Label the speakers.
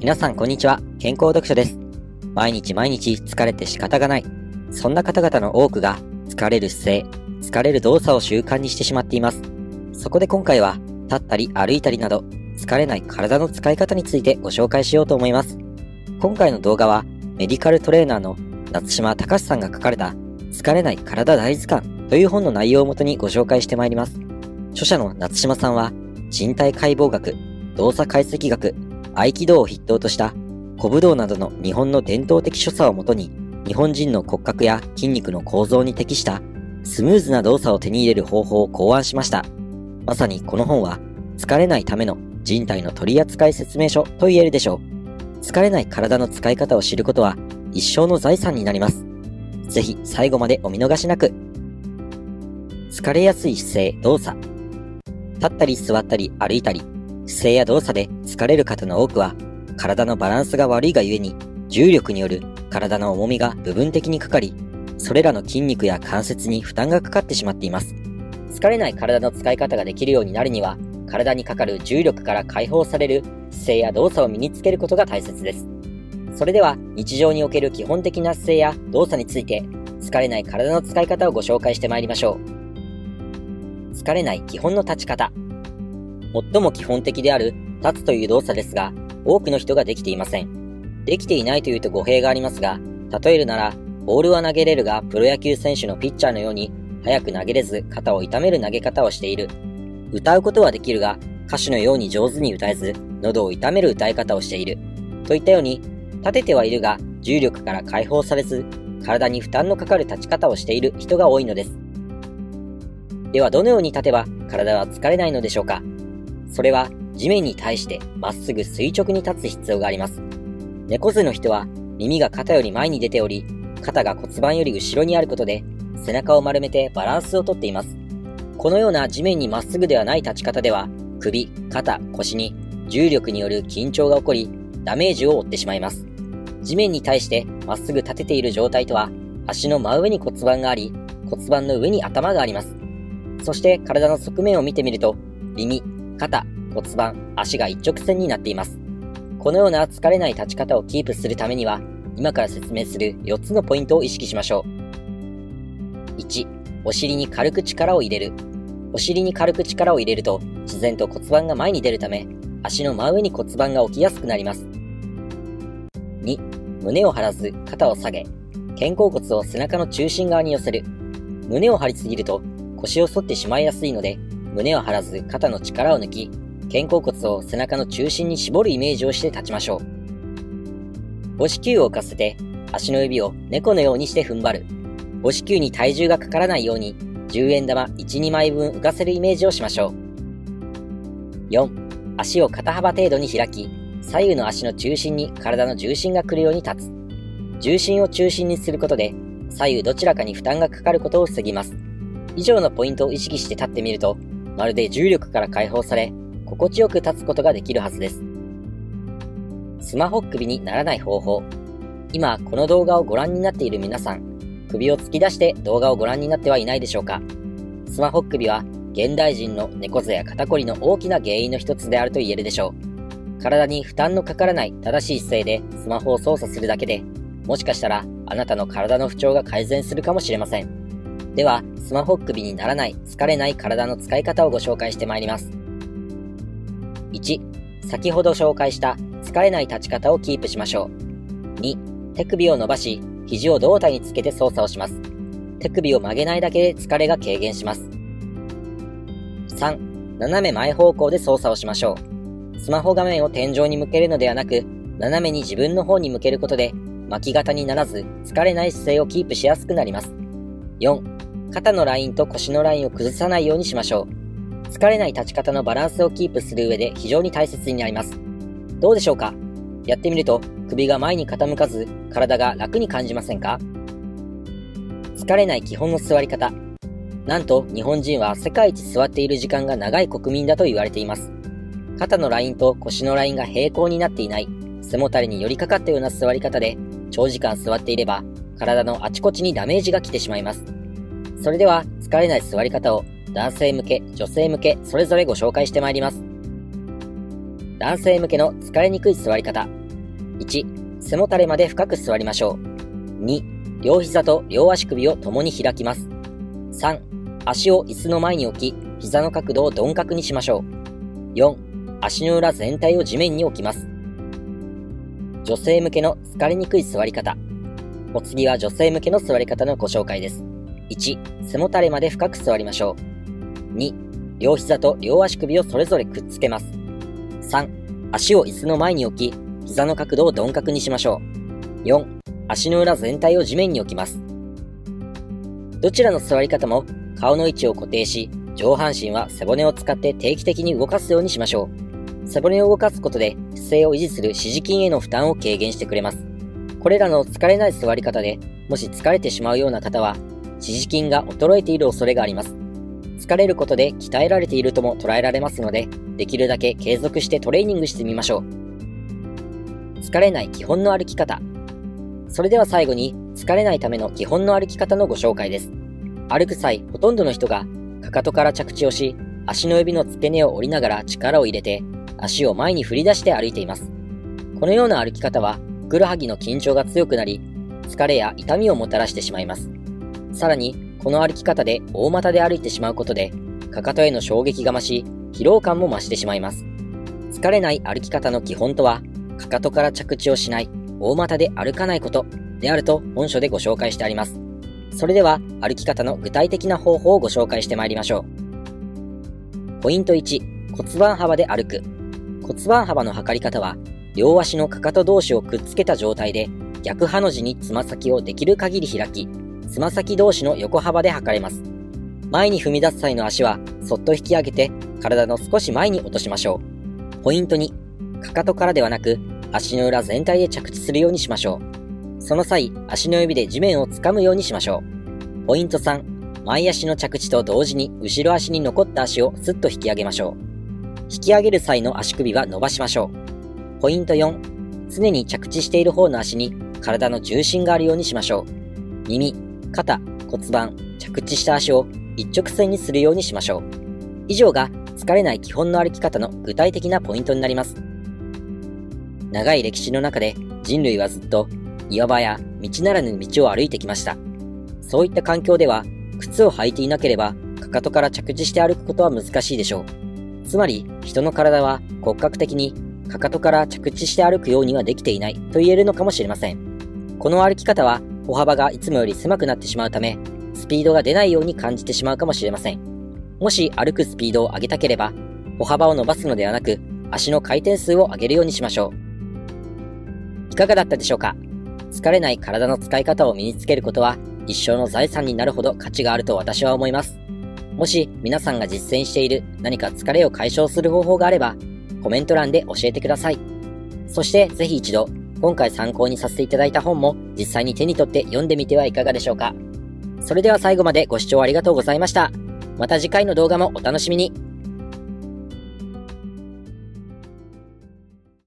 Speaker 1: 皆さんこんにちは。健康読書です。毎日毎日疲れて仕方がない。そんな方々の多くが疲れる姿勢、疲れる動作を習慣にしてしまっています。そこで今回は立ったり歩いたりなど疲れない体の使い方についてご紹介しようと思います。今回の動画はメディカルトレーナーの夏島隆さんが書かれた疲れない体大図鑑という本の内容をもとにご紹介してまいります。著者の夏島さんは人体解剖学、動作解析学、合気道を筆頭とした古武道などの日本の伝統的所作をもとに日本人の骨格や筋肉の構造に適したスムーズな動作を手に入れる方法を考案しました。まさにこの本は疲れないための人体の取扱説明書と言えるでしょう。疲れない体の使い方を知ることは一生の財産になります。ぜひ最後までお見逃しなく。疲れやすい姿勢、動作。立ったり座ったり歩いたり、姿勢や動作で疲れる方の多くは、体のバランスが悪いがゆえに、重力による体の重みが部分的にかかり、それらの筋肉や関節に負担がかかってしまっています。疲れない体の使い方ができるようになるには、体にかかる重力から解放される姿勢や動作を身につけることが大切です。それでは、日常における基本的な姿勢や動作について、疲れない体の使い方をご紹介してまいりましょう。疲れない基本の立ち方。最も基本的である立つという動作ですが、多くの人ができていません。できていないというと語弊がありますが、例えるなら、ボールは投げれるが、プロ野球選手のピッチャーのように、早く投げれず、肩を痛める投げ方をしている。歌うことはできるが、歌手のように上手に歌えず、喉を痛める歌い方をしている。といったように、立ててはいるが、重力から解放されず、体に負担のかかる立ち方をしている人が多いのです。ではどのように立てば体は疲れないのでしょうか？それは地面に対してまっすぐ垂直に立つ必要があります。猫背の人は耳が肩より前に出ており、肩が骨盤より後ろにあることで、背中を丸めてバランスをとっています。このような地面にまっすぐではない立ち方では、首、肩、腰に重力による緊張が起こり、ダメージを負ってしまいます。地面に対してまっすぐ立てている状態とは、足の真上に骨盤があり、骨盤の上に頭があります。そして体の側面を見てみると、耳、肩、骨盤、足が一直線になっています。このような疲れない立ち方をキープするためには、今から説明する4つのポイントを意識しましょう。1、お尻に軽く力を入れる。お尻に軽く力を入れると、自然と骨盤が前に出るため、足の真上に骨盤が起きやすくなります。2、胸を張らず肩を下げ、肩甲骨を背中の中心側に寄せる。胸を張りすぎると腰を反ってしまいやすいので、胸を張らず肩の力を抜き、肩甲骨を背中の中心に絞るイメージをして立ちましょう。母子球を浮かせて、足の指を猫のようにして踏ん張る。母子球に体重がかからないように、10円玉1、2枚分浮かせるイメージをしましょう。4、足を肩幅程度に開き、左右の足の中心に体の重心が来るように立つ。重心を中心にすることで、左右どちらかに負担がかかることを防ぎます。以上のポイントを意識して立ってみると、まるで重力から解放され、心地よく立つことができるはずです。スマホ首にならない方法。今、この動画をご覧になっている皆さん、首を突き出して動画をご覧になってはいないでしょうかスマホ首は、現代人の猫背や肩こりの大きな原因の一つであると言えるでしょう。体に負担のかからない正しい姿勢でスマホを操作するだけで、もしかしたらあなたの体の不調が改善するかもしれません。では、スマホ首にならない、疲れない体の使い方をご紹介してまいります。1、先ほど紹介した疲れない立ち方をキープしましょう。2、手首を伸ばし、肘を胴体につけて操作をします。手首を曲げないだけで疲れが軽減します。3、斜め前方向で操作をしましょう。スマホ画面を天井に向けるのではなく、斜めに自分の方に向けることで、巻き型にならず疲れない姿勢をキープしやすくなります。4、肩のラインと腰のラインを崩さないようにしましょう。疲れない立ち方のバランスをキープする上で非常に大切になります。どうでしょうか？やってみると首が前に傾かず体が楽に感じませんか？疲れない基本の座り方。なんと日本人は世界一座っている時間が長い国民だと言われています。肩のラインと腰のラインが平行になっていない背もたれに寄りかかったような座り方で長時間座っていれば体のあちこちにダメージが来てしまいます。それでは疲れない座り方を男性向け、女性向け、それぞれご紹介してまいります。男性向けの疲れにくい座り方。1、背もたれまで深く座りましょう。2、両膝と両足首を共に開きます。3、足を椅子の前に置き、膝の角度を鈍角にしましょう。4、足の裏全体を地面に置きます。女性向けの疲れにくい座り方。お次は女性向けの座り方のご紹介です。1、背もたれまで深く座りましょう。2、両膝と両足首をそれぞれくっつけます。3、足を椅子の前に置き、膝の角度を鈍角にしましょう。4、足の裏全体を地面に置きます。どちらの座り方も顔の位置を固定し、上半身は背骨を使って定期的に動かすようにしましょう。背骨を動かすことで姿勢を維持する四肢筋への負担を軽減してくれます。これらの疲れない座り方で、もし疲れてしまうような方は、四肢筋が衰えている恐れがあります。疲れることで鍛えられているとも捉えられますので、できるだけ継続してトレーニングしてみましょう。疲れない基本の歩き方。それでは最後に、疲れないための基本の歩き方のご紹介です。歩く際、ほとんどの人が、かかとから着地をし、足の指の付け根を折りながら力を入れて、足を前に振り出して歩いています。このような歩き方は、ふくらはぎの緊張が強くなり、疲れや痛みをもたらしてしまいます。さらに、この歩き方で大股で歩いてしまうことで、かかとへの衝撃が増し、疲労感も増してしまいます。疲れない歩き方の基本とは、かかとから着地をしない、大股で歩かないことであると本書でご紹介してあります。それでは、歩き方の具体的な方法をご紹介してまいりましょう。ポイント1、骨盤幅で歩く。骨盤幅の測り方は、両足のかかと同士をくっつけた状態で、逆ハの字につま先をできる限り開き、つま先同士の横幅で測れます。前に踏み出す際の足は、そっと引き上げて、体の少し前に落としましょう。ポイント2、かかとからではなく、足の裏全体で着地するようにしましょう。その際、足の指で地面を掴むようにしましょう。ポイント3、前足の着地と同時に後ろ足に残った足をスッと引き上げましょう。引き上げる際の足首は伸ばしましょう。ポイント4、常に着地している方の足に体の重心があるようにしましょう。耳、肩、骨盤、着地した足を一直線にするようにしましょう。以上が疲れない基本の歩き方の具体的なポイントになります。長い歴史の中で人類はずっと岩場や道ならぬ道を歩いてきました。そういった環境では靴を履いていなければかかとから着地して歩くことは難しいでしょう。つまり人の体は骨格的にかかとから着地して歩くようにはできていないと言えるのかもしれません。この歩き方は歩幅がいつもより狭くなってしまうため、スピードが出ないように感じてしまうかもしれません。もし歩くスピードを上げたければ、歩幅を伸ばすのではなく、足の回転数を上げるようにしましょう。いかがだったでしょうか？疲れない体の使い方を身につけることは一生の財産になるほど価値があると私は思います。もし皆さんが実践している何か疲れを解消する方法があれば、コメント欄で教えてください。そしてぜひ一度今回参考にさせていただいた本も実際に手に取って読んでみてはいかがでしょうか。それでは最後までご視聴ありがとうございました。また次回の動画もお楽しみに。